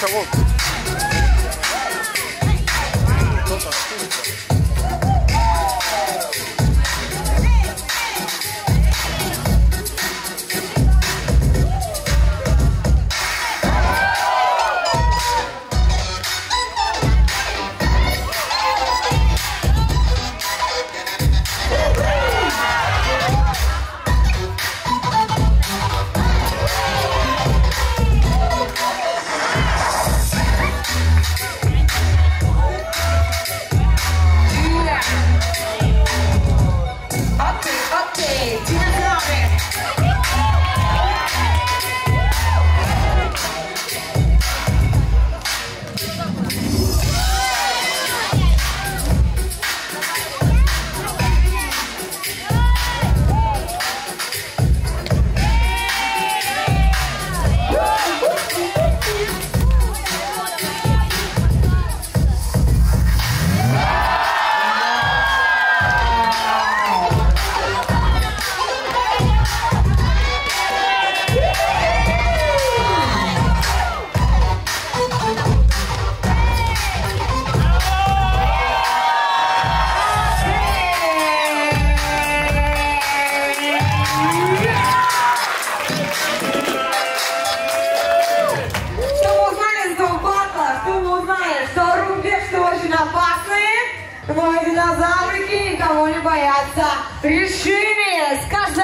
chamou? Мой динозаврики никого не боятся. Решили скажи.